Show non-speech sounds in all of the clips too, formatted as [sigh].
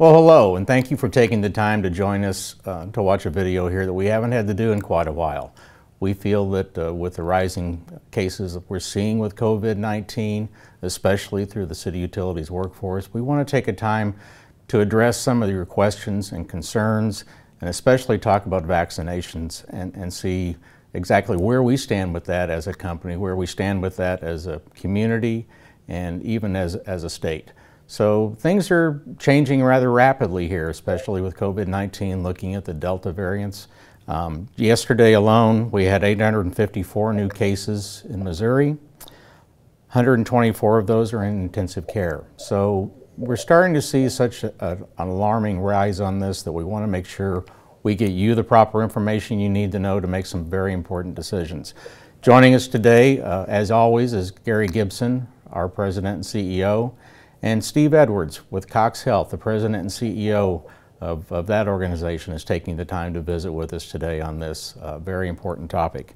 Well, hello, and thank you for taking the time to join us uh, to watch a video here that we haven't had to do in quite a while. We feel that uh, with the rising cases that we're seeing with COVID-19, especially through the city utilities workforce, we want to take a time to address some of your questions and concerns, and especially talk about vaccinations and, and see exactly where we stand with that as a company, where we stand with that as a community, and even as, as a state. So things are changing rather rapidly here, especially with COVID-19, looking at the Delta variants. Um, yesterday alone, we had 854 new cases in Missouri. 124 of those are in intensive care. So we're starting to see such a, an alarming rise on this that we want to make sure we get you the proper information you need to know to make some very important decisions. Joining us today, uh, as always, is Gary Gibson, our President and CEO and Steve Edwards with CoxHealth, the president and CEO of, of that organization, is taking the time to visit with us today on this uh, very important topic.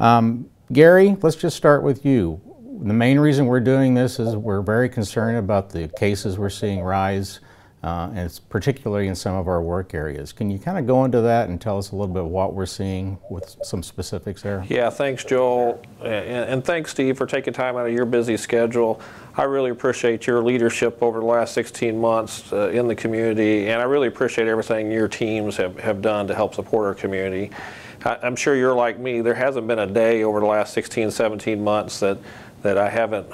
Um, Gary, let's just start with you. The main reason we're doing this is we're very concerned about the cases we're seeing rise uh, and it's particularly in some of our work areas. Can you kind of go into that and tell us a little bit what we're seeing with some specifics there? Yeah, thanks, Joel, and, thanks, Steve, for taking time out of your busy schedule. I really appreciate your leadership over the last 16 months uh, in the community, and I really appreciate everything your teams have, have done to help support our community. I, I'm sure you're like me. There hasn't been a day over the last 16, 17 months that, that I haven't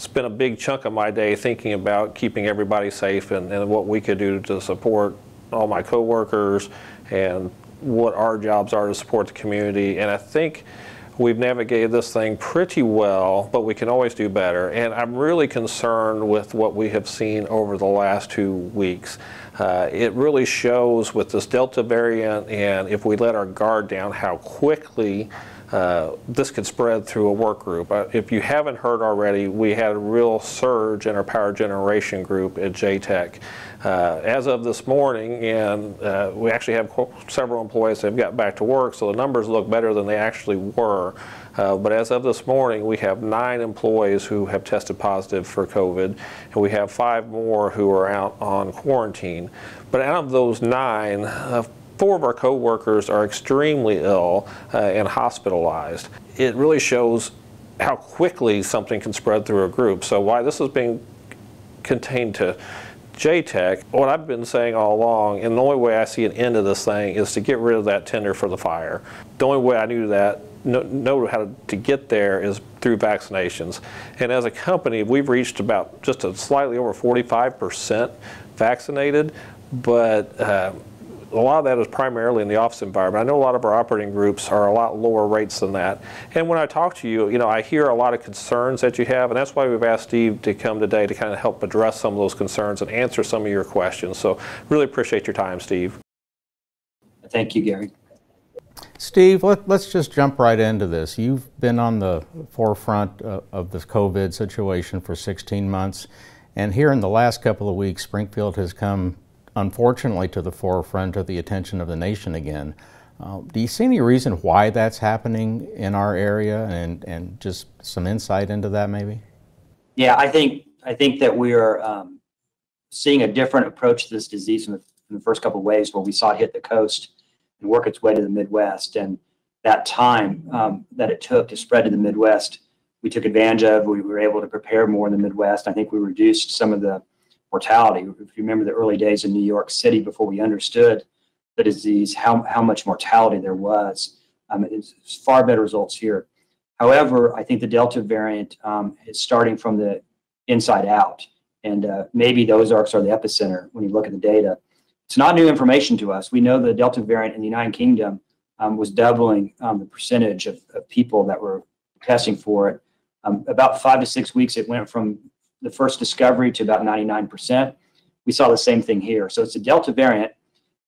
spent a big chunk of my day thinking about keeping everybody safe and, and what we could do to support all my coworkers and what our jobs are to support the community. And I think we've navigated this thing pretty well, but we can always do better. And I'm really concerned with what we have seen over the last two weeks. Uh, it really shows with this Delta variant, and if we let our guard down, how quickly uh, this could spread through a work group. Uh, if you haven't heard already, we had a real surge in our power generation group at JTEC. Uh, as of this morning, and uh, we actually have several employees that have got back to work, so the numbers look better than they actually were. Uh, but as of this morning, we have nine employees who have tested positive for COVID, and we have five more who are out on quarantine. But out of those nine, uh, four of our coworkers are extremely ill uh, and hospitalized. It really shows how quickly something can spread through a group. So why this is being contained to JTEC, what I've been saying all along, and the only way I see an end to this thing is to get rid of that tender for the fire. The only way I knew that, know, how to, to get there is through vaccinations. And as a company, we've reached about just a slightly over 45% vaccinated, but uh, a lot of that is primarily in the office environment. I know a lot of our operating groups are a lot lower rates than that. And when I talk to you, you know, I hear a lot of concerns that you have, and that's why we've asked Steve to come today to kind of help address some of those concerns and answer some of your questions. So really appreciate your time, Steve. Thank you, Gary. Steve, let, us just jump right into this. You've been on the forefront uh, of this COVID situation for 16 months, and here in the last couple of weeks, Springfield has come unfortunately to the forefront of the attention of the nation again. Uh, do you see any reason why that's happening in our area and, and just some insight into that maybe? Yeah, I think I think that we are um, seeing a different approach to this disease in the, in the first couple of waves where we saw it hit the coast and work its way to the Midwest. And that time um, that it took to spread to the Midwest, we took advantage of. We were able to prepare more in the Midwest. I think we reduced some of the mortality. If you remember the early days in New York City before we understood the disease, how, how much mortality there was, um, it's far better results here. However, I think the Delta variant um, is starting from the inside out. And uh, maybe the Ozarks are the epicenter when you look at the data. It's not new information to us. We know the Delta variant in the United Kingdom um, was doubling um, the percentage of, of, people that were testing for it. Um, about five to six weeks, it went from the first discovery to about 99%. We saw the same thing here. So it's a Delta variant.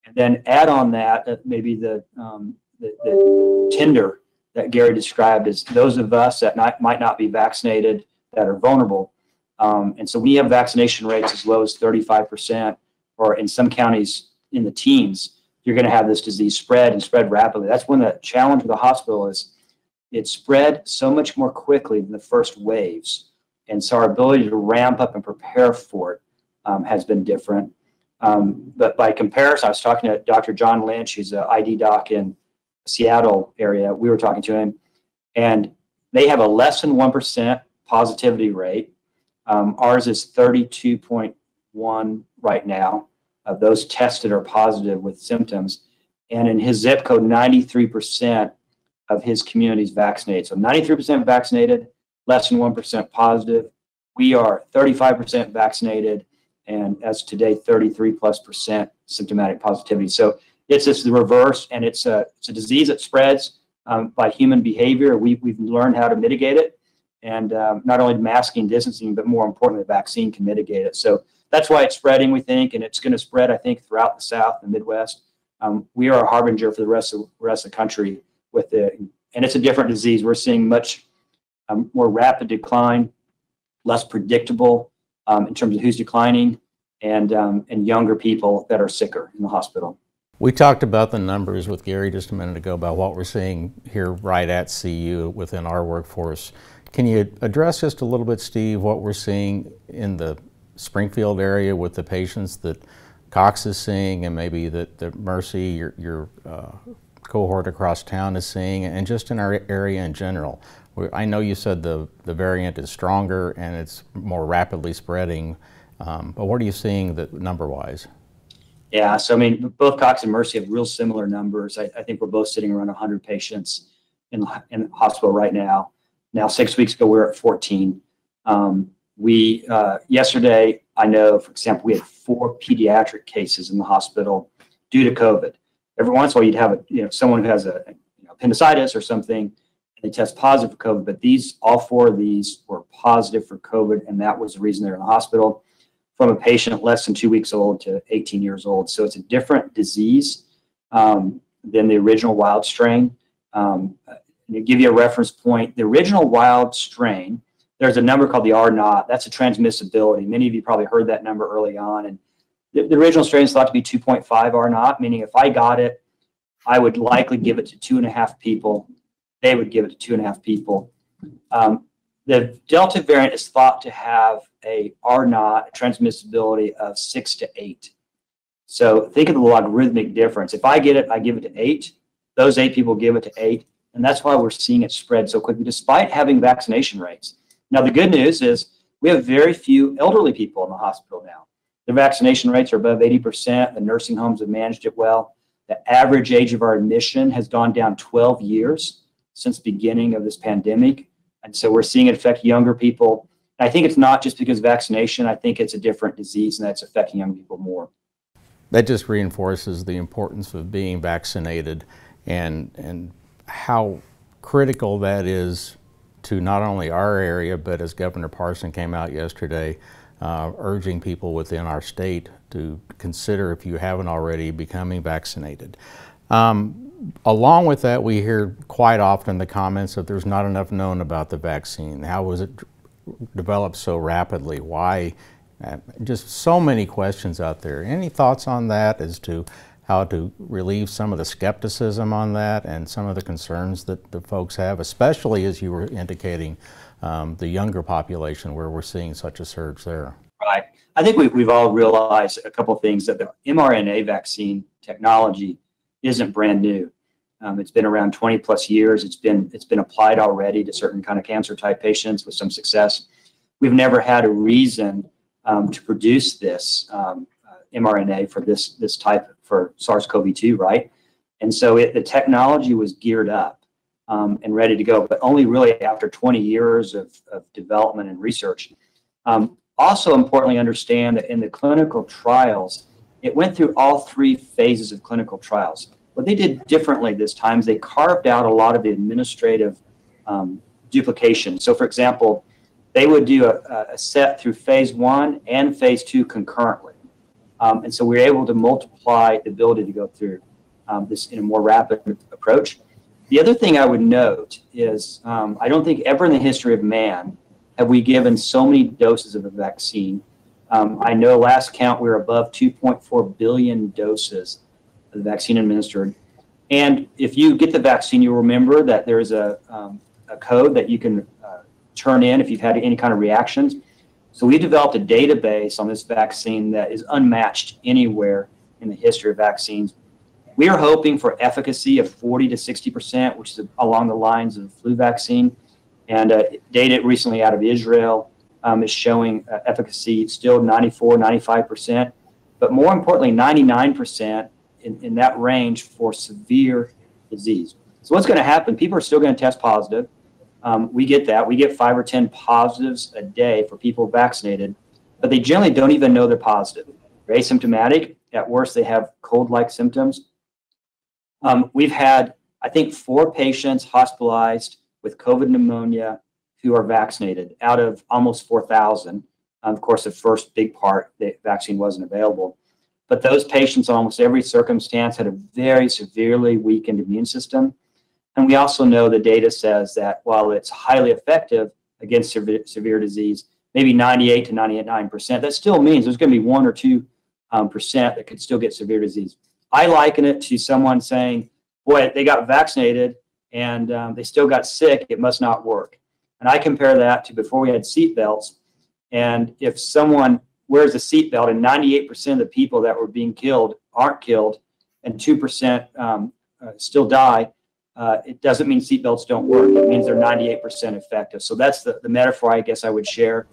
And then add on that uh, maybe the, um, the, the tender that Gary described as those of us that not, might not be vaccinated that are vulnerable. Um, and so we have vaccination rates as low as 35%, or in some counties in the teens, you're going to have this disease spread and spread rapidly. That's when the challenge with the hospital is it spread so much more quickly than the first waves. And so our ability to ramp up and prepare for it um, has been different. Um, but by comparison, I was talking to Dr. John Lynch, who's an ID doc in Seattle area. We were talking to him, and they have a less than 1% positivity rate. Um, ours is 32.1 right now of those tested are positive with symptoms. And in his zip code, 93% of his community is vaccinated. So 93% vaccinated, less than 1% positive. We are 35% vaccinated, and as today, 33 plus percent symptomatic positivity. So it's just the reverse, and it's a, it's a disease that spreads um, by human behavior. We, we've learned how to mitigate it, and um, not only masking, distancing, but more importantly, the vaccine can mitigate it. So that's why it's spreading, we think, and it's going to spread, I think, throughout the South and Midwest. Um, we are a harbinger for the rest of rest of the country with the, and it's a different disease. We're seeing much um, more rapid decline, less predictable um, in terms of who's declining, and um, and younger people that are sicker in the hospital. We talked about the numbers with Gary just a minute ago about what we're seeing here right at CU within our workforce. Can you address just a little bit, Steve, what we're seeing in the Springfield area with the patients that Cox is seeing and maybe that, that Mercy, your, your uh, cohort across town is seeing, and just in our area in general? I know you said the, the variant is stronger and it's more rapidly spreading, um, but what are you seeing that number-wise? Yeah, so I mean, both Cox and Mercy have real similar numbers. I, I think we're both sitting around 100 patients in, in hospital right now. Now, six weeks ago, we were at 14. Um, we, uh, yesterday, I know, for example, we had four pediatric cases in the hospital due to COVID. Every once in a while, you'd have a, you know, someone who has a you know, appendicitis or something, they test positive for COVID, but these, all four of these were positive for COVID, and that was the reason they're in the hospital from a patient less than two weeks old to 18 years old. So it's a different disease um, than the original wild strain. Um, to give you a reference point, the original wild strain, there's a number called the R naught. That's a transmissibility. Many of you probably heard that number early on. And the, the original strain is thought to be 2.5 R naught, meaning if I got it, I would likely give it to two and a half people. They would give it to two and a half people. Um, the Delta variant is thought to have a R naught transmissibility of six to eight. So think of the logarithmic difference. If I get it, I give it to eight. Those eight people give it to eight. And that's why we're seeing it spread so quickly, despite having vaccination rates. Now, the good news is we have very few elderly people in the hospital now. The vaccination rates are above 80%. The nursing homes have managed it well. The average age of our admission has gone down 12 years since beginning of this pandemic. And so we're seeing it affect younger people. I think it's not just because of vaccination. I think it's a different disease and that's affecting young people more. That just reinforces the importance of being vaccinated and, and how critical that is to not only our area, but as Governor Parson came out yesterday, uh, urging people within our state to consider, if you haven't already, becoming vaccinated. Um, along with that, we hear quite often the comments that there's not enough known about the vaccine. How was it developed so rapidly? Why? Uh, just so many questions out there. Any thoughts on that as to how to relieve some of the skepticism on that and some of the concerns that the folks have, especially as you were indicating um, the younger population where we're seeing such a surge there? Right. I think we, we've all realized a couple things that the mRNA vaccine technology isn't brand new. Um, it's been around 20 plus years. It's been it's been applied already to certain kind of cancer type patients with some success. We've never had a reason um, to produce this um, uh, mRNA for this this type for SARS-CoV-2, right? And so it, the technology was geared up um, and ready to go, but only really after 20 years of, of development and research. Um, also importantly, understand that in the clinical trials, it went through all three phases of clinical trials. What they did differently this time is they carved out a lot of the administrative um, duplication. So, for example, they would do a, a, set through phase one and phase two concurrently. Um, and so we were able to multiply the ability to go through um, this in a more rapid approach. The other thing I would note is um, I don't think ever in the history of man have we given so many doses of a vaccine um, I know last count we are above 2.4 billion doses of the vaccine administered. And if you get the vaccine, you'll remember that there is a, um, a code that you can uh, turn in if you've had any kind of reactions. So we developed a database on this vaccine that is unmatched anywhere in the history of vaccines. We are hoping for efficacy of 40 to 60%, which is along the lines of the flu vaccine. And uh, data recently out of Israel um, is showing uh, efficacy still 94, 95%, but more importantly, 99% in, in that range for severe disease. So what's going to happen? People are still going to test positive. Um, we get that. We get five or 10 positives a day for people vaccinated, but they generally don't even know they're positive. They're asymptomatic. At worst, they have cold like symptoms. Um, we've had, I think, four patients hospitalized with COVID pneumonia who are vaccinated out of almost 4,000. Um, of course, the first big part, the vaccine wasn't available. But those patients, in almost every circumstance, had a very severely weakened immune system. And we also know the data says that while it's highly effective against severe, severe disease, maybe 98 to 99%, that still means there's going to be one or two um, percent that could still get severe disease. I liken it to someone saying, boy, they got vaccinated and um, they still got sick, it must not work. And I compare that to before we had seat belts. And if someone wears a seatbelt and 98% of the people that were being killed aren't killed and 2% um, uh, still die, uh, it doesn't mean seatbelts don't work. It means they're 98% effective. So that's the, the metaphor I guess I would share.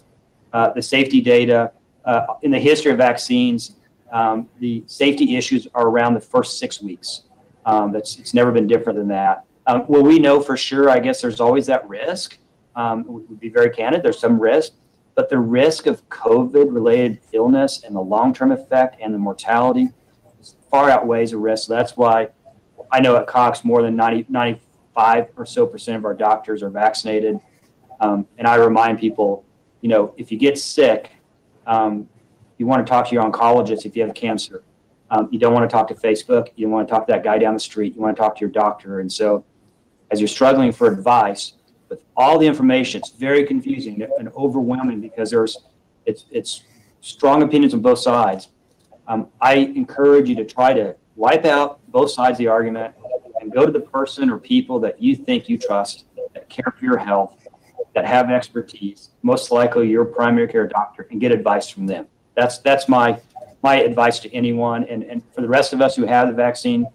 Uh, the safety data uh, in the history of vaccines, um, the safety issues are around the first six weeks. Um, that's it's never been different than that. Um, well, we know for sure. I guess there's always that risk. Um, would be very candid. There's some risk, but the risk of COVID-related illness and the long-term effect and the mortality far outweighs the risk. So that's why I know at Cox more than 90, 95 or so percent of our doctors are vaccinated. Um, and I remind people, you know, if you get sick, um, you want to talk to your oncologist if you have cancer. Um, you don't want to talk to Facebook. You don't want to talk to that guy down the street. You want to talk to your doctor. And so, as you're struggling for advice, with all the information, it's very confusing and overwhelming because there's it's it's strong opinions on both sides. Um, I encourage you to try to wipe out both sides of the argument and go to the person or people that you think you trust that care for your health, that have expertise, most likely your primary care doctor, and get advice from them. That's that's my my advice to anyone. And, and for the rest of us who have the vaccine,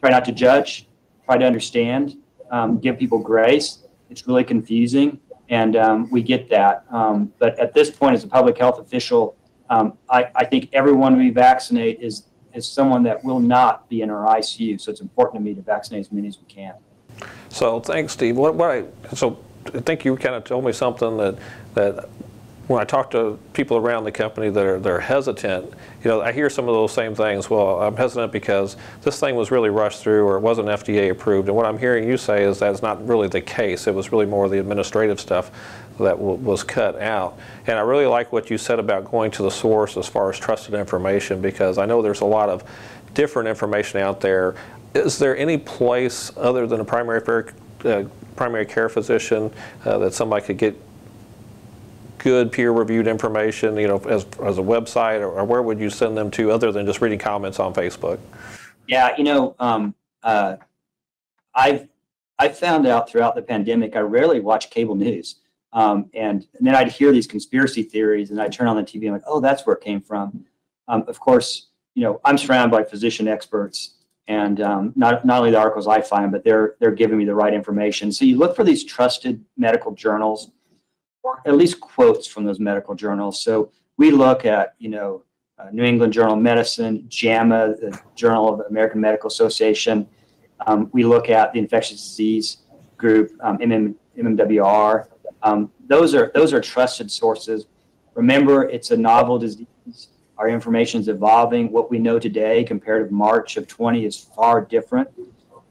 try not to judge, try to understand, um, give people grace. It's really confusing, and um, we get that. Um, but at this point, as a public health official, um, I, I think everyone we vaccinate is is someone that will not be in our ICU. So it's important to me to vaccinate as many as we can. So thanks, Steve. What, what I, so I think you kind of told me something that that when I talk to people around the company that are they're hesitant, you know, I hear some of those same things. Well, I'm hesitant because this thing was really rushed through or it wasn't FDA approved. And what I'm hearing you say is that's not really the case. It was really more the administrative stuff that was cut out. And I really like what you said about going to the source as far as trusted information because I know there's a lot of different information out there. Is there any place other than a primary care, uh, primary care physician uh, that somebody could get good peer-reviewed information, you know, as, as a website, or, or, where would you send them to other than just reading comments on Facebook? Yeah, you know, um, uh, I've I found out throughout the pandemic I rarely watch cable news, um, and, and, then I'd hear these conspiracy theories, and I'd turn on the TV and I'm like, oh, that's where it came from. Um, of course, you know, I'm surrounded by physician experts, and um, not not only the articles I find, but they're they're giving me the right information. So you look for these trusted medical journals or at least quotes from those medical journals. So we look at, you know, uh, New England Journal of Medicine, JAMA, the Journal of the American Medical Association. Um, we look at the infectious disease group, um, MM, MMWR. Um, those are those are trusted sources. Remember, it's a novel disease. Our information is evolving. What we know today compared to March of 20 is far different.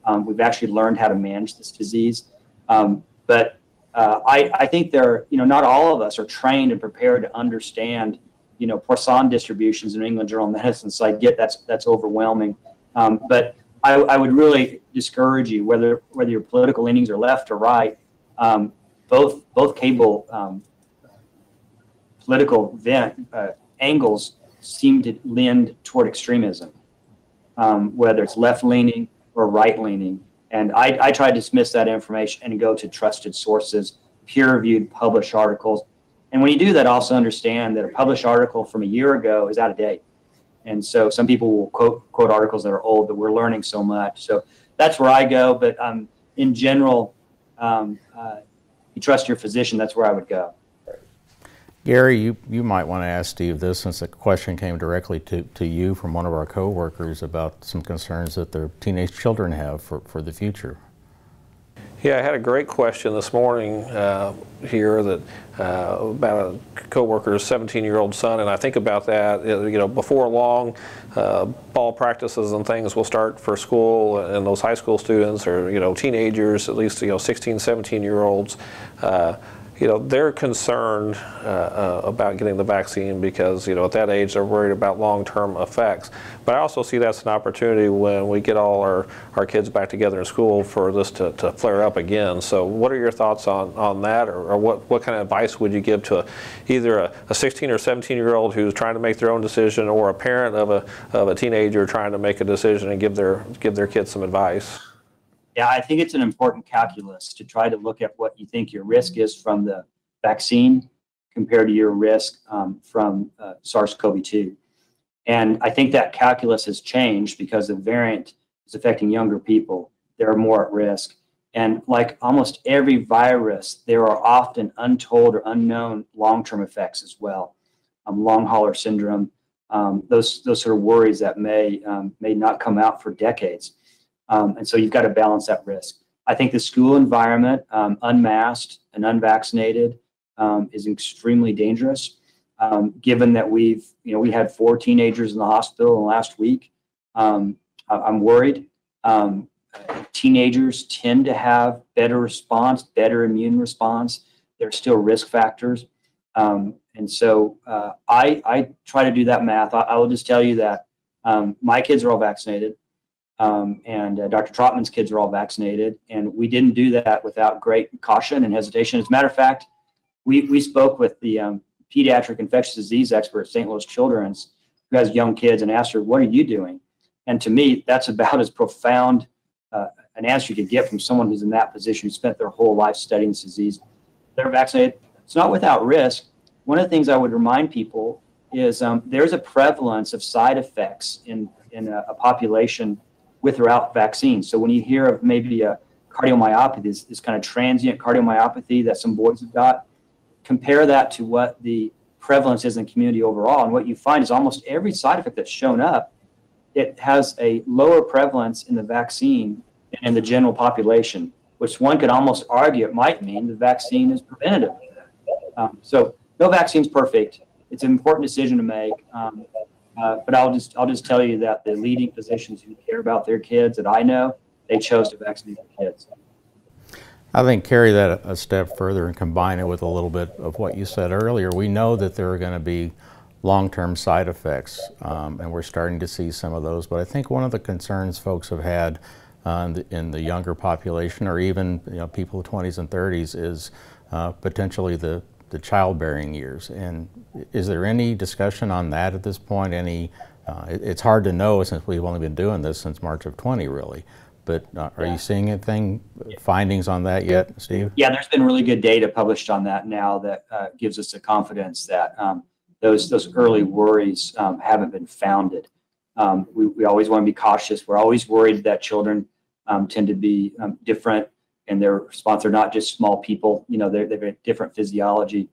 Um, we've actually learned how to manage this disease. Um, but uh, I, I think there, you know, not all of us are trained and prepared to understand, you know, Poisson distributions in England Journal of Medicine. So I get that's that's overwhelming. Um, but I, I, would really discourage you, whether whether your political leanings are left or right, um, both both cable um, political vent, uh, angles seem to lend toward extremism, um, whether it's left leaning or right leaning. And I, I try to dismiss that information and go to trusted sources, peer reviewed, published articles. And when you do that, also understand that a published article from a year ago is out of date. And so some people will quote quote articles that are old, but we're learning so much. So that's where I go. But um, in general, um, uh, you trust your physician. That's where I would go. Gary, you, you might want to ask Steve this since the question came directly to, to you from one of our coworkers about some concerns that their teenage children have for, for the future. Yeah, I had a great question this morning uh, here that uh, about a coworker's 17-year-old son, and I think about that. You know, before long, uh, ball practices and things will start for school, and those high school students or you know teenagers, at least you know 16, 17-year-olds you know, they're concerned uh, uh, about getting the vaccine because, you know, at that age they're worried about long-term effects. But I also see that's an opportunity when we get all our, our kids back together in school for this to, to flare up again. So what are your thoughts on, on that or, or what, what kind of advice would you give to a, either a, a 16 or 17 year old who's trying to make their own decision or a parent of a, of a teenager trying to make a decision and give their, give their kids some advice? Yeah, I think it's an important calculus to try to look at what you think your risk is from the vaccine compared to your risk um, from uh, SARS-CoV-2. And I think that calculus has changed because the variant is affecting younger people. They're more at risk. And like almost every virus, there are often untold or unknown long-term effects as well. Um, long hauler syndrome, um, those those sort of worries that may um, may not come out for decades. Um, and so you've got to balance that risk. I think the school environment, um, unmasked and unvaccinated, um, is extremely dangerous. Um, given that we've, you know, we had four teenagers in the hospital in the last week, um, I'm worried. Um, teenagers tend to have better response, better immune response. There are still risk factors. and so uh, I, I try to do that math. I, I will just tell you that my kids are all vaccinated. Um, and uh, Dr. Trotman's kids are all vaccinated. And we didn't do that without great caution and hesitation. As a matter of fact, we, we spoke with the um, pediatric infectious disease expert at St. Louis Children's, who has young kids, and asked her, What are you doing? And to me, that's about as profound uh, an answer you could get from someone who's in that position, who spent their whole life studying this disease. They're vaccinated. It's not without risk. One of the things I would remind people is um, there's a prevalence of side effects in, in a, a population with or without vaccines. So when you hear of maybe a cardiomyopathy, this, this kind of transient cardiomyopathy that some boys have got, compare that to what the prevalence is in the community overall. And what you find is almost every side effect that's shown up, it has a lower prevalence in the vaccine and in the general population, which one could almost argue it might mean the vaccine is preventative. Um, so no vaccine's perfect. It's an important decision to make. Um, uh, but I'll just I'll just tell you that the leading physicians who care about their kids that I know, they chose to vaccinate their kids. I think carry that a step further and combine it with a little bit of what you said earlier. We know that there are going to be long-term side effects, um, and we're starting to see some of those. But I think one of the concerns folks have had uh, in, the, in, the, younger population, or even you know, people 20s and 30s, is uh, potentially the the childbearing years. And is there any discussion on that at this point? Any? Uh, it, it's hard to know since we've only been doing this since March of 20, really. But uh, are yeah. you seeing anything, findings on that yet, Steve? Yeah, there's been really good data published on that now that uh, gives us the confidence that um, those those early worries um, haven't been founded. Um, we, we always want to be cautious. We're always worried that children um, tend to be um, different and their response are not just small people, you know, they're, they're a different physiology.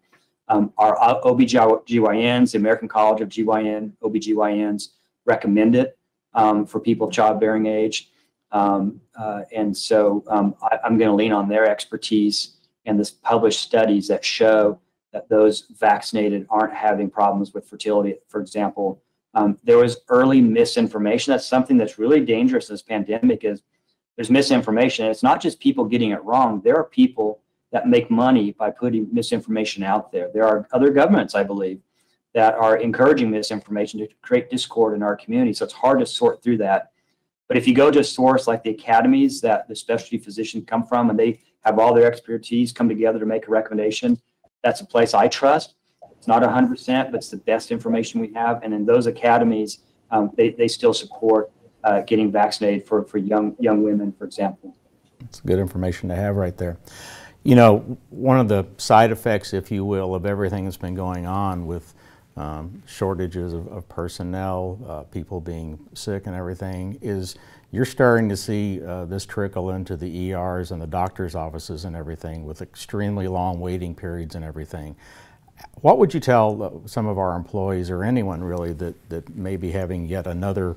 Um, our OBGYNs, the American College of GYN, OBGYNs recommend it um, for people of childbearing age. Um, uh, and so um, I, am going to lean on their expertise and this published studies that show that those vaccinated aren't having problems with fertility, for example. Um, there was early misinformation. That's something that's really dangerous in this pandemic is there's misinformation. And it's not just people getting it wrong. There are people that make money by putting misinformation out there. There are other governments, I believe, that are encouraging misinformation to create discord in our community. So it's hard to sort through that. But if you go to a source like the academies that the specialty physicians come from and they have all their expertise come together to make a recommendation, that's a place I trust. It's not 100%, but it's the best information we have. And in those academies, um, they, they still support uh, getting vaccinated for, for young young women, for example. It's good information to have right there. You know, one of the side effects, if you will, of everything that's been going on with um, shortages of, of personnel, uh, people being sick and everything, is you're starting to see uh, this trickle into the ERs and the doctor's offices and everything with extremely long waiting periods and everything. What would you tell uh, some of our employees or anyone really that, that may be having yet another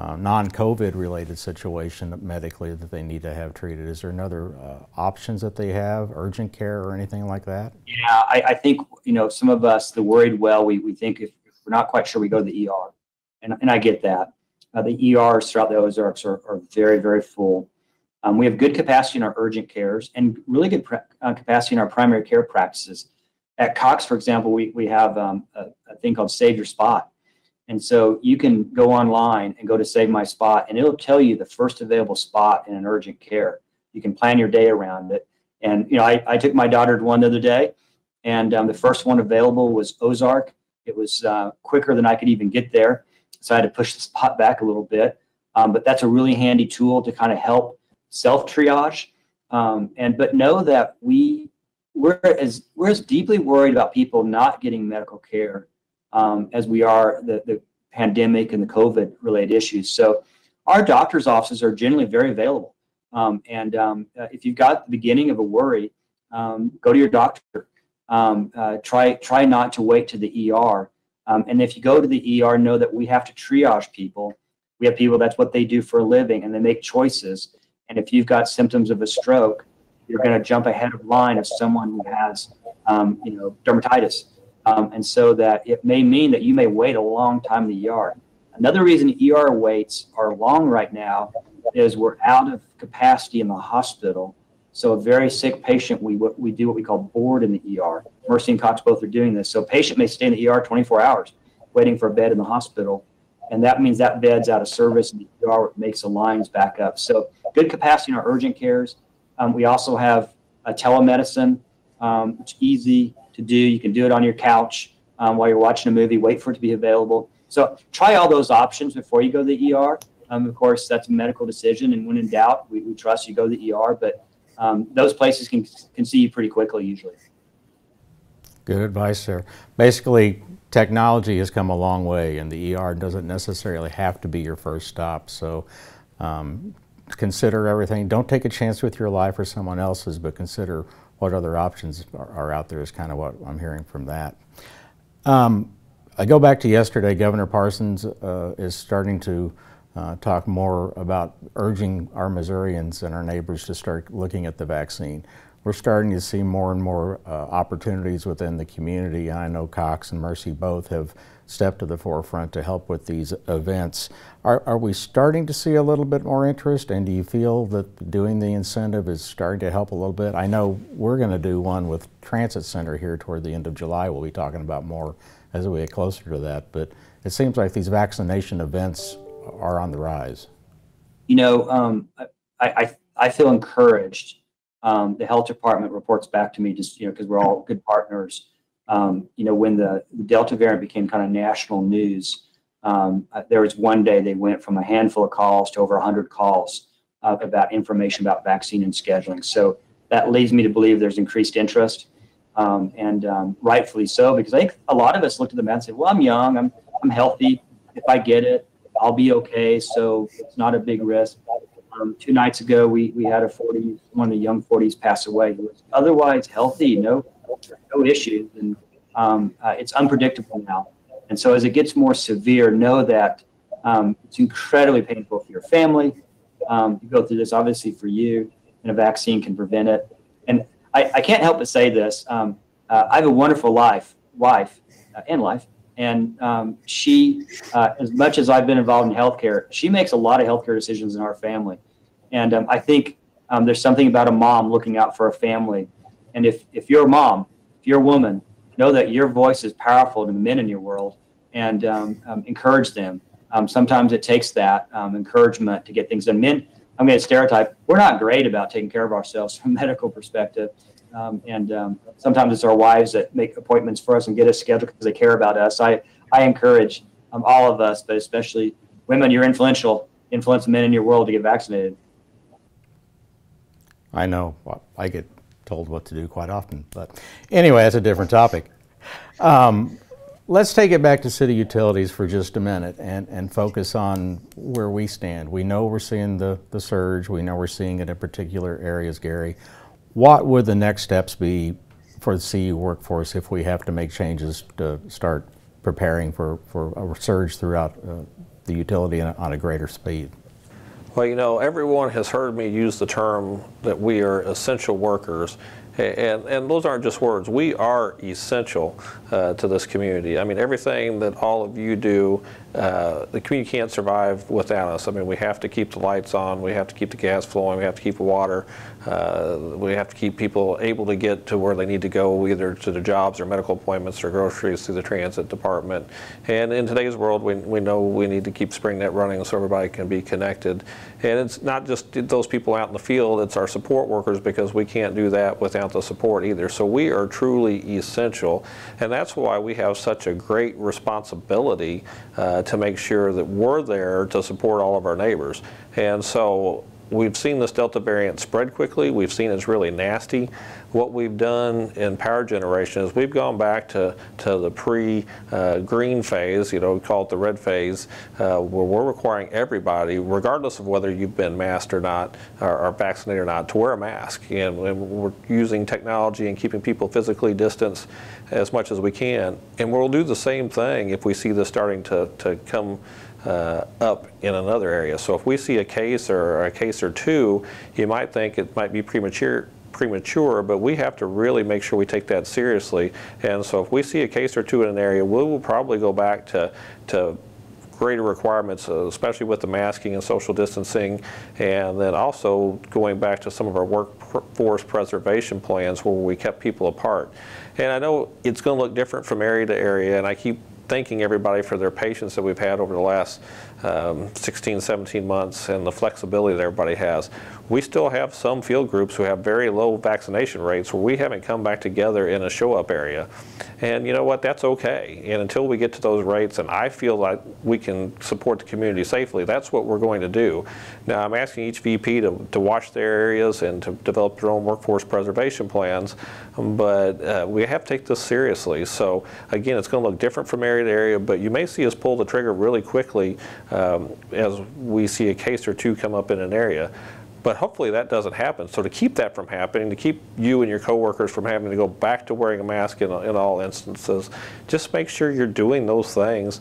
uh, non-COVID related situation medically that they need to have treated? Is there another uh, options that they have, urgent care or anything like that? Yeah, I, I, think, you know, some of us, the worried well, we, we think if, if, we're not quite sure, we go to the ER. And, and I get that. Uh, the ERs throughout the Ozarks are, are very, very full. Um, we have good capacity in our urgent cares and really good uh, capacity in our primary care practices. At Cox, for example, we, we have um, a, a thing called Save Your Spot and so you can go online and go to Save My Spot, and it'll tell you the first available spot in an urgent care. You can plan your day around it. And you know, I, I took my daughter to one the other day, and um, the first one available was Ozark. It was uh, quicker than I could even get there, so I had to push the spot back a little bit. Um, but that's a really handy tool to kind of help self triage. Um, and but know that we we're as we're as deeply worried about people not getting medical care um, as we are the, the pandemic and the COVID related issues. So our doctor's offices are generally very available. Um, and um, uh, if you've got the beginning of a worry, um, go to your doctor. Um, uh, try try not to wait to the ER. And if you go to the ER, know that we have to triage people. We have people that's what they do for a living, and they make choices. And if you've got symptoms of a stroke, you're going to jump ahead of line of someone who has, you know, dermatitis um, and so that it may mean that you may wait a long time in the ER. Another reason ER waits are long right now is we're out of capacity in the hospital. So a very sick patient, we we do what we call board in the ER. Mercy and Cox both are doing this. So a patient may stay in the ER 24 hours waiting for a bed in the hospital. And that means that bed's out of service and the ER makes the lines back up. So good capacity in our urgent cares. Um, we also have a telemedicine. Um, it's easy to do. You can do it on your couch um, while you're watching a movie, wait for it to be available. So try all those options before you go to the ER. Um, of course, that's a medical decision, and when in doubt, we, we trust you go to the ER. But um, those places can can see you pretty quickly usually. Good advice, sir. Basically, technology has come a long way, and the ER doesn't necessarily have to be your first stop. So. Um, consider everything. Don't take a chance with your life or someone else's, but consider what other options are, are out there is kind of what I'm hearing from that. Um, I go back to yesterday, Governor Parsons uh, is starting to uh, talk more about urging our Missourians and our neighbors to start looking at the vaccine. We're starting to see more and more uh, opportunities within the community. I know Cox and Mercy both have step to the forefront to help with these events. Are, are we starting to see a little bit more interest and do you feel that doing the incentive is starting to help a little bit? I know we're going to do one with Transit Center here toward the end of July. We'll be talking about more as we get closer to that, but it seems like these vaccination events are on the rise. You know, um, I, I, I feel encouraged. Um, the health department reports back to me just, you know, because we're all good partners um, you know, when the Delta variant became kind of national news, um, uh, there was one day they went from a handful of calls to over 100 calls uh, about information about vaccine and scheduling. So that leads me to believe there's increased interest, um, and um, rightfully so, because I think a lot of us looked at the map and said, "Well, I'm young, I'm I'm healthy. If I get it, I'll be okay. So it's not a big risk." Um, two nights ago, we we had a 40 one of the young 40s pass away who was otherwise healthy, no no issues, and um, uh, it's unpredictable now. And so as it gets more severe, know that um, it's incredibly painful for your family. Um, you go through this obviously for you, and a vaccine can prevent it. And I, I can't help but say this: um, uh, I have a wonderful life, wife, uh, and life, and um, she, uh, as much as I've been involved in healthcare, she makes a lot of healthcare decisions in our family. And um, I think um, there's something about a mom looking out for a family and if, if you're a mom, if you're a woman, know that your voice is powerful to men in your world and um, um, encourage them. Um, sometimes it takes that um, encouragement to get things done. Men, I'm going to stereotype, we're not great about taking care of ourselves [laughs] from a medical perspective. Um, and um, sometimes it's our wives that make appointments for us and get us scheduled because they care about us. I, I encourage all of us, but especially women, you're influential, influence men in your world to get vaccinated. I know. I get told what to do quite often. But anyway, that's a different topic. Um, let's take it back to city utilities for just a minute and, and focus on where we stand. We know we're seeing the, the surge. We know we're seeing it in particular areas, Gary. What would the next steps be for the CU workforce if we have to make changes to start preparing for, for a surge throughout uh, the utility on a greater speed? Well, you know, everyone has heard me use the term that we are essential workers. And, and those aren't just words. We are essential uh, to this community. I mean, everything that all of you do, uh, the community can't survive without us. I mean, we have to keep the lights on, we have to keep the gas flowing, we have to keep the water, uh, we have to keep people able to get to where they need to go, either to their jobs or medical appointments or groceries through the transit department. And in today's world, we, we know we need to keep SpringNet running so everybody can be connected. And it's not just those people out in the field, it's our support workers because we can't do that without the support either. So we are truly essential. And that's why we have such a great responsibility uh, to make sure that we're there to support all of our neighbors. And so We've seen this Delta variant spread quickly. We've seen it's really nasty. What we've done in power generation is we've gone back to, to the pre-green uh, phase, you know, we call it the red phase, uh, where we're requiring everybody, regardless of whether you've been masked or not, or, or vaccinated or not, to wear a mask. And, and we're using technology and keeping people physically distanced as much as we can. And we'll do the same thing if we see this starting to, to come uh, up in another area. So if we see a case or a case or two, you might think it might be premature premature, but we have to really make sure we take that seriously. And so if we see a case or two in an area, we will probably go back to, to greater requirements, uh, especially with the masking and social distancing, and then also going back to some of our workforce preservation plans where we kept people apart. And I know it's going to look different from area to area, and I keep thanking everybody for their patience that we've had over the last um, 16, 17 months and the flexibility that everybody has. We still have some field groups who have very low vaccination rates where we haven't come back together in a show up area. And you know what, that's okay. And until we get to those rates and I feel like we can support the community safely, that's what we're going to do. Now I'm asking each VP to, to watch their areas and to develop their own workforce preservation plans, but uh, we have to take this seriously. So again, it's going to look different from area to area, but you may see us pull the trigger really quickly um, as we see a case or two come up in an area. But hopefully that doesn't happen. So to keep that from happening, to keep you and your coworkers from having to go back to wearing a mask in, in all instances, just make sure you're doing those things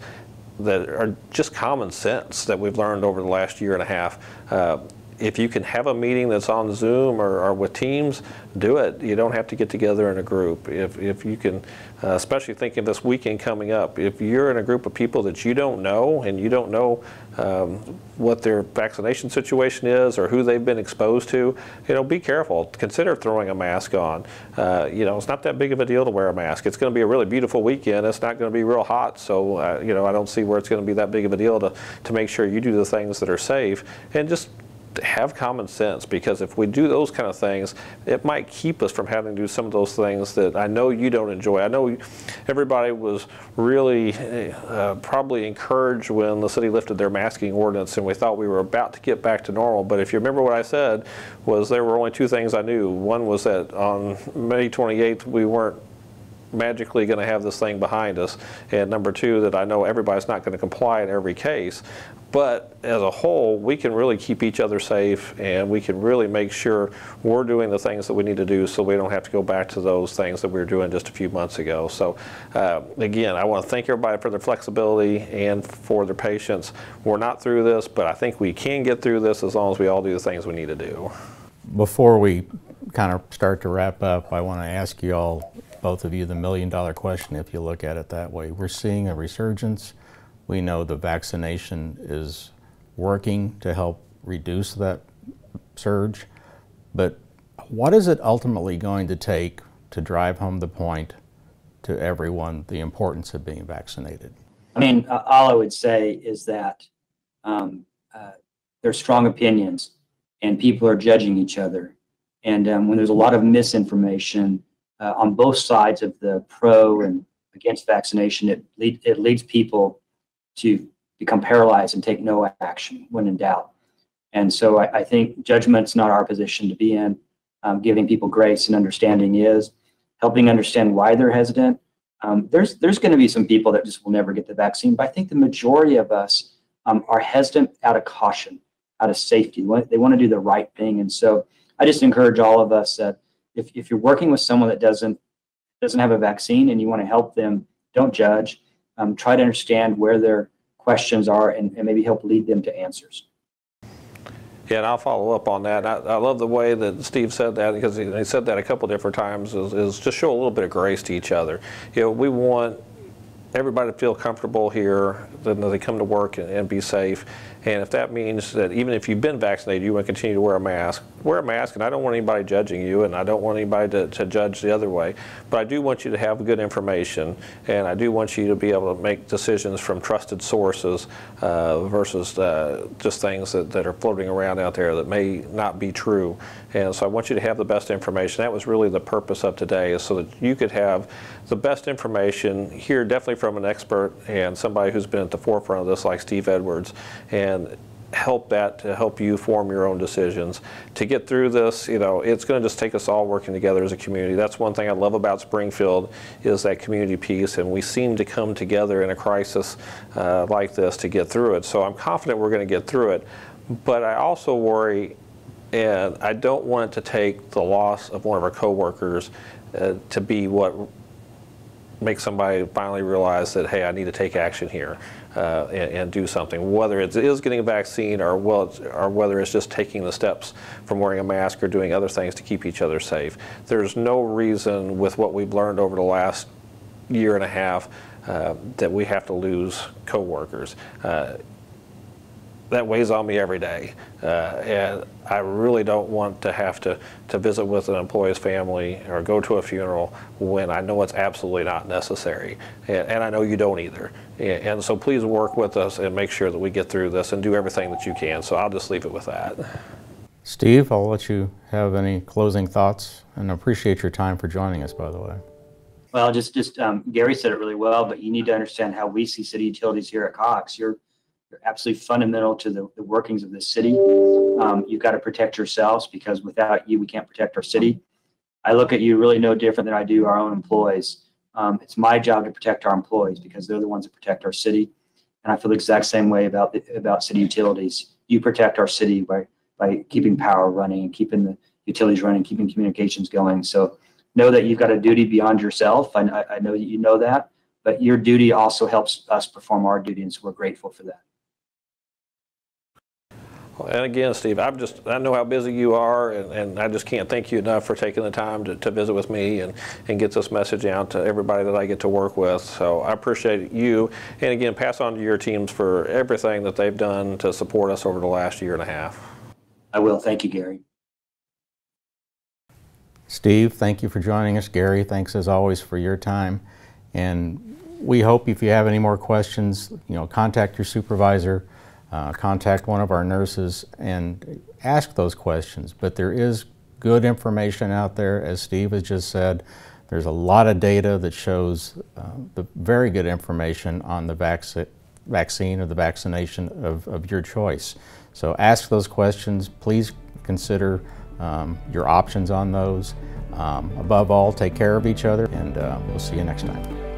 that are just common sense that we've learned over the last year and a half. Uh, if you can have a meeting that's on Zoom or, or, with Teams, do it. You don't have to get together in a group. If, if you can, uh, especially thinking of this weekend coming up, if you're in a group of people that you don't know and you don't know um, what their vaccination situation is or who they've been exposed to, you know, be careful. Consider throwing a mask on. Uh, you know, it's not that big of a deal to wear a mask. It's going to be a really beautiful weekend. It's not going to be real hot, so uh, you know, I don't see where it's going to be that big of a deal to to make sure you do the things that are safe and just have common sense because if we do those kind of things, it might keep us from having to do some of those things that I know you don't enjoy. I know everybody was really uh, probably encouraged when the city lifted their masking ordinance and we thought we were about to get back to normal. But if you remember what I said was there were only two things I knew. One was that on May 28th we weren't magically going to have this thing behind us. And number two, that I know everybody's not going to comply in every case. But as a whole, we can really keep each other safe and we can really make sure we're doing the things that we need to do so we don't have to go back to those things that we were doing just a few months ago. So uh, again, I want to thank everybody for their flexibility and for their patience. We're not through this, but I think we can get through this as long as we all do the things we need to do. Before we kind of start to wrap up, I want to ask you all, both of you, the million dollar question if you look at it that way. We're seeing a resurgence we know the vaccination is working to help reduce that surge, but what is it ultimately going to take to drive home the point to everyone the importance of being vaccinated? I mean, all I would say is that um, uh, there's strong opinions and people are judging each other. And um, when there's a lot of misinformation uh, on both sides of the pro and against vaccination, it, lead, it leads people to become paralyzed and take no action when in doubt. And so I, I think judgment's not our position to be in. um, giving people grace and understanding is, helping understand why they're hesitant. Um, there's there's going to be some people that just will never get the vaccine, but I think the majority of us um, are hesitant out of caution, out of safety. They want, they want to do the right thing, and so I just encourage all of us that if if you're working with someone that doesn't doesn't have a vaccine and you want to help them, don't judge. Um, try to understand where their questions are and, and maybe help lead them to answers. Yeah, and I'll follow up on that. I, I love the way that Steve said that because he, he said that a couple different times is, is just show a little bit of grace to each other. You know, we want everybody to feel comfortable here, that they come to work and, and, be safe. And if that means that even if you've been vaccinated, you want to continue to wear a mask, wear a mask. And I don't want anybody judging you, and I don't want anybody to, to judge the other way. But I do want you to have good information, and I do want you to be able to make decisions from trusted sources uh, versus uh, just things that, that are floating around out there that may not be true. And so I want you to have the best information. That was really the purpose of today, is so that you could have the best information here, definitely from an expert and somebody who's been at the forefront of this, like Steve Edwards. And and help that to help you form your own decisions. To get through this, you know, it's going to just take us all working together as a community. That's one thing I love about Springfield is that community piece, and we seem to come together in a crisis uh, like this to get through it. So I'm confident we're going to get through it, but I also worry, and I don't want to take the loss of one of our coworkers uh, to be what makes somebody finally realize that, hey, I need to take action here uh, and, and, do something, whether it is getting a vaccine or, well, or whether it's just taking the steps from wearing a mask or doing other things to keep each other safe. There's no reason with what we've learned over the last year and a half uh, that we have to lose coworkers. Uh, that weighs on me every day. Uh, and I really don't want to have to, to visit with an employee's family or go to a funeral when I know it's absolutely not necessary. And, and I know you don't either. And, and, so please work with us and make sure that we get through this and do everything that you can. So I'll just leave it with that. Steve, I'll let you have any closing thoughts and appreciate your time for joining us, by the way. Well, just, just um, Gary said it really well, but you need to understand how we see city utilities here at Cox. You're they're absolutely fundamental to the, the workings of the city. Um, you've got to protect yourselves because without you, we can't protect our city. I look at you really no different than I do our own employees. Um, it's my job to protect our employees because they're the ones that protect our city. And I feel the exact same way about the, about city utilities. You protect our city by by keeping power running and keeping the utilities running, keeping communications going. So know that you've got a duty beyond yourself. I, I know that you know that, but your duty also helps us perform our duty, and so we're grateful for that. And again, Steve, I'm just, I know how busy you are, and, and I just can't thank you enough for taking the time to, to visit with me and, and get this message out to everybody that I get to work with. So I appreciate you. And again, pass on to your teams for everything that they've done to support us over the last year and a half. I will. Thank you, Gary. Steve, thank you for joining us. Gary, thanks as always for your time. And we hope if you have any more questions, you know, contact your supervisor uh, contact one of our nurses and ask those questions. But there is good information out there, as Steve has just said. There's a lot of data that shows uh, the very good information on the vac vaccine or the vaccination of, of your choice. So ask those questions. Please consider um, your options on those. Um, above all, take care of each other, and uh, we'll see you next time.